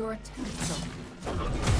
Your temple.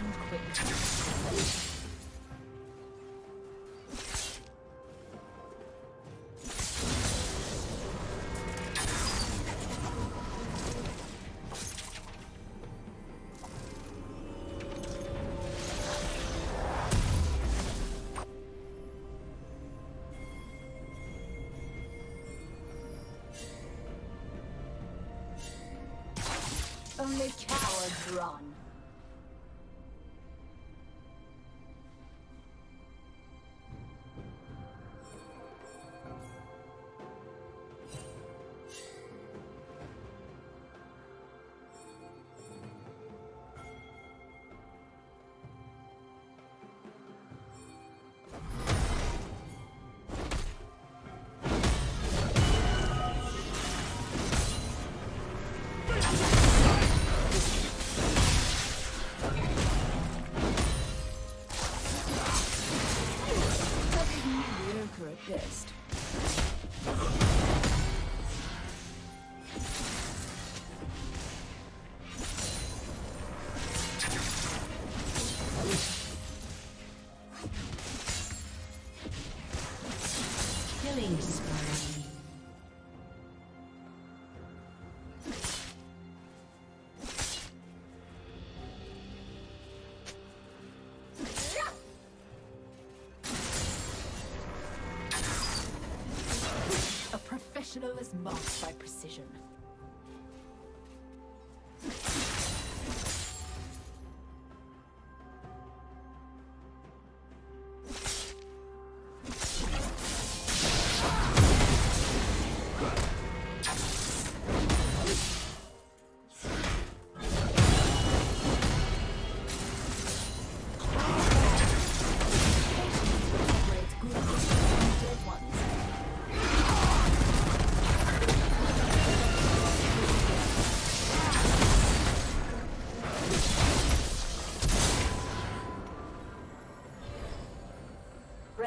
and quick. Only cowards run. Professional is marked by precision.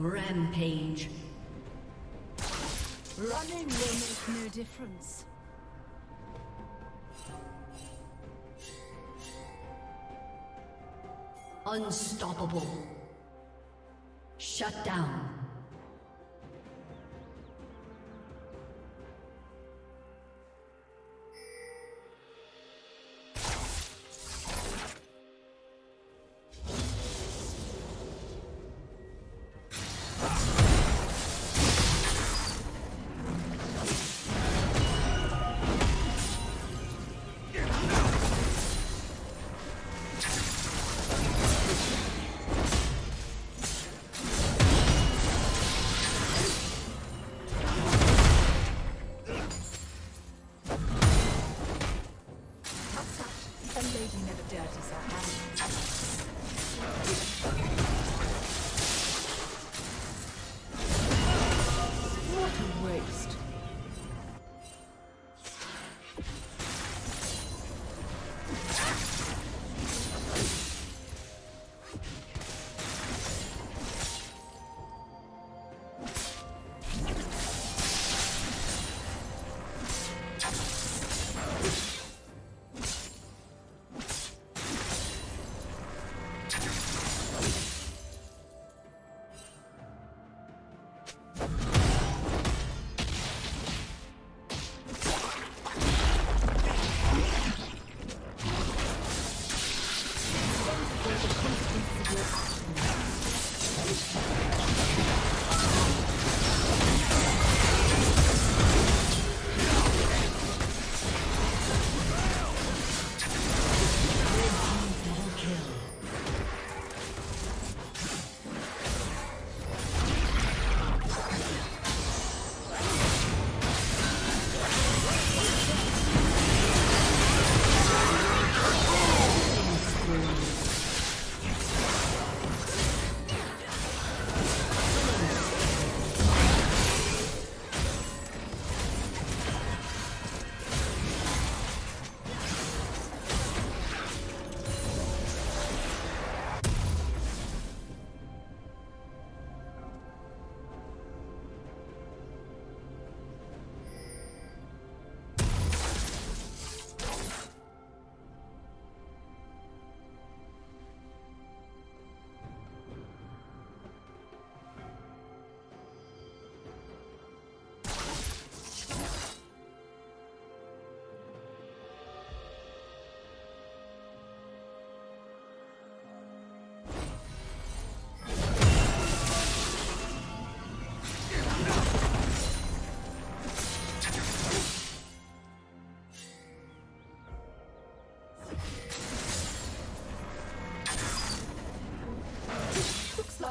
Rampage. Running will make no difference. Unstoppable. Shut down.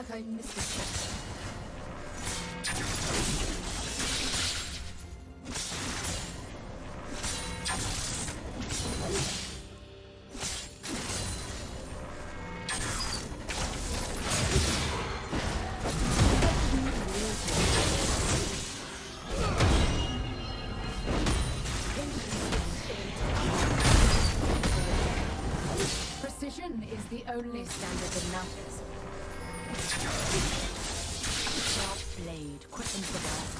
Mankind misconception. Precision is the only standard enough. Infidel.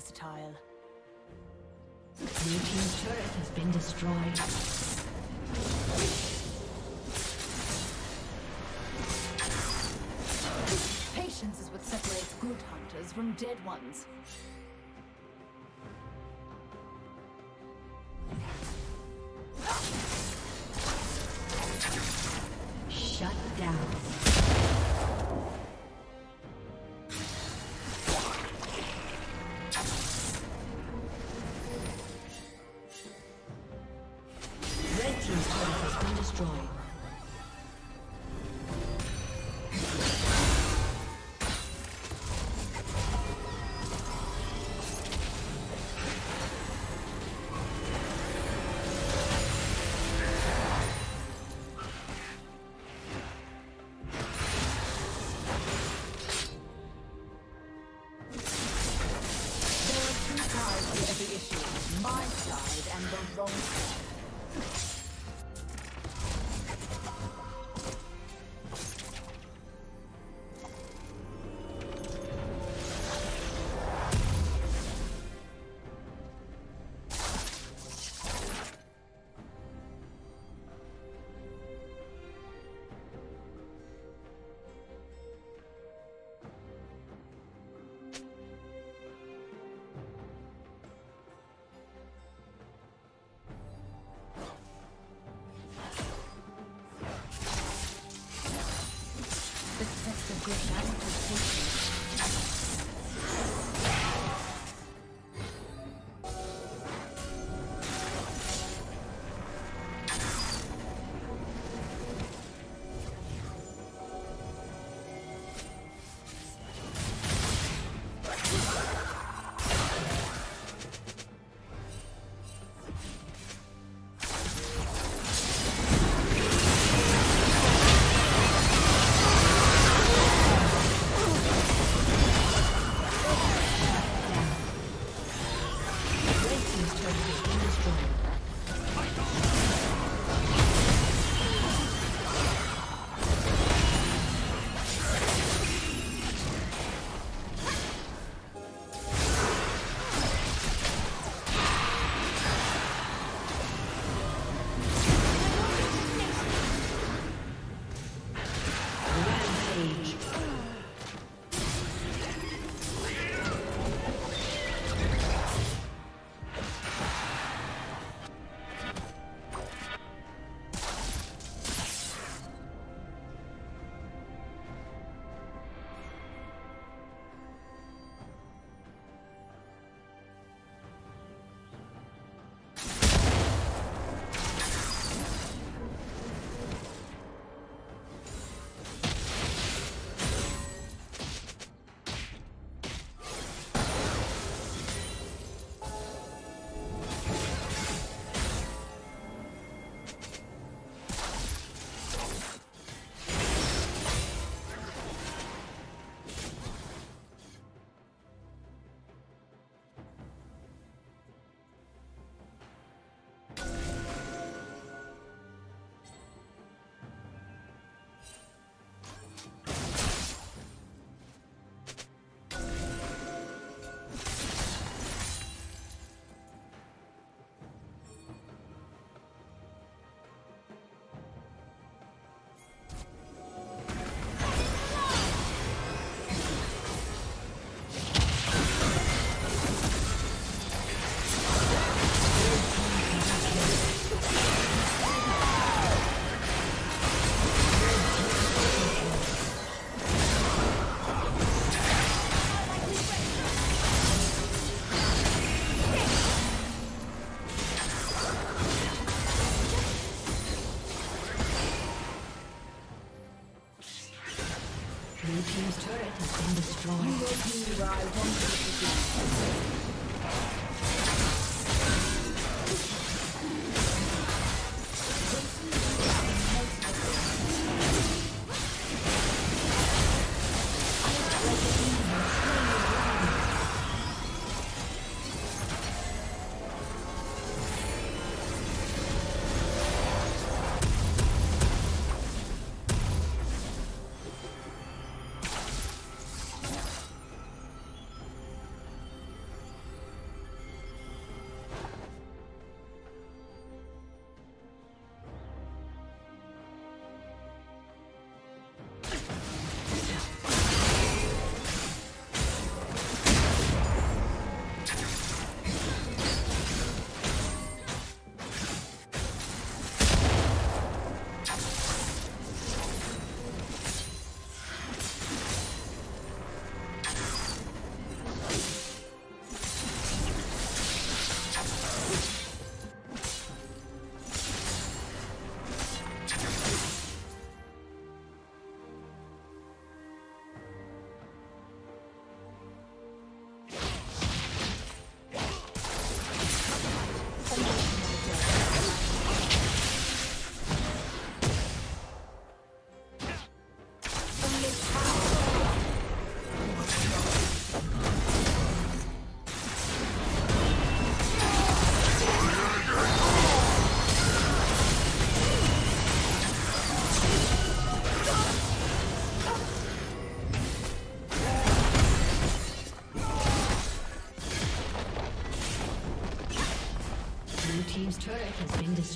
versatile. Blue Team's turret has been destroyed. Patience is what separates good hunters from dead ones. Rampage.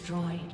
Destroyed.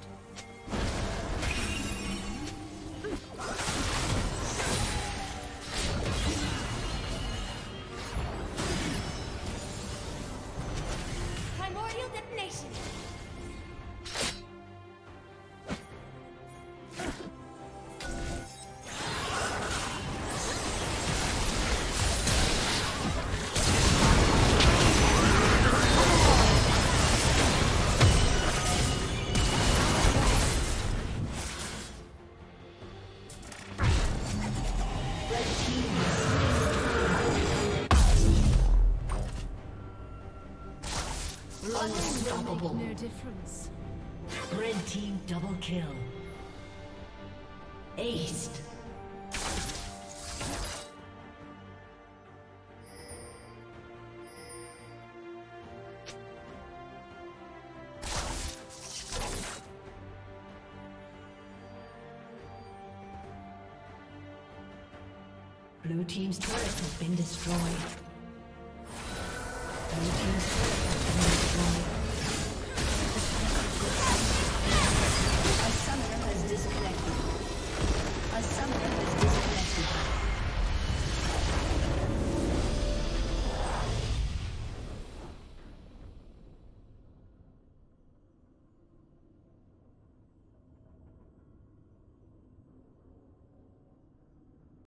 difference. Red team double kill. Aced. Blue team's turret has been destroyed. Blue team's turret has been destroyed.